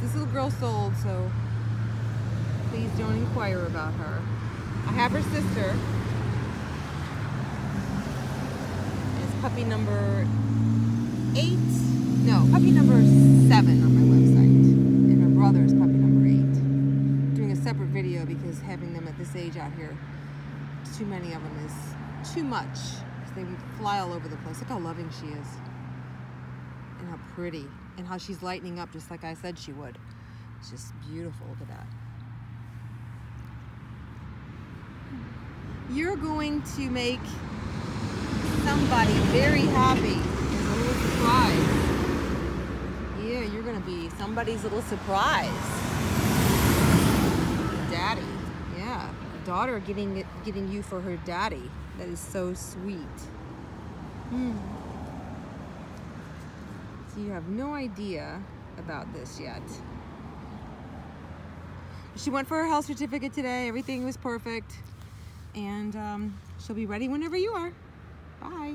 this little girl sold, so please don't inquire about her. I have her sister. It's puppy number eight. No, puppy number seven on my website. And her brother is puppy number eight. Doing a separate video because having them at this age out here, too many of them is too much. They fly all over the place. Look how loving she is. How pretty. And how she's lightening up just like I said she would. It's just beautiful. Look at that. You're going to make somebody very happy. a little surprise. Yeah, you're to be somebody's little surprise. Daddy. Yeah. Daughter getting, getting you for her daddy. That is so sweet. Hmm. You have no idea about this yet. She went for her health certificate today. Everything was perfect. And um, she'll be ready whenever you are. Bye.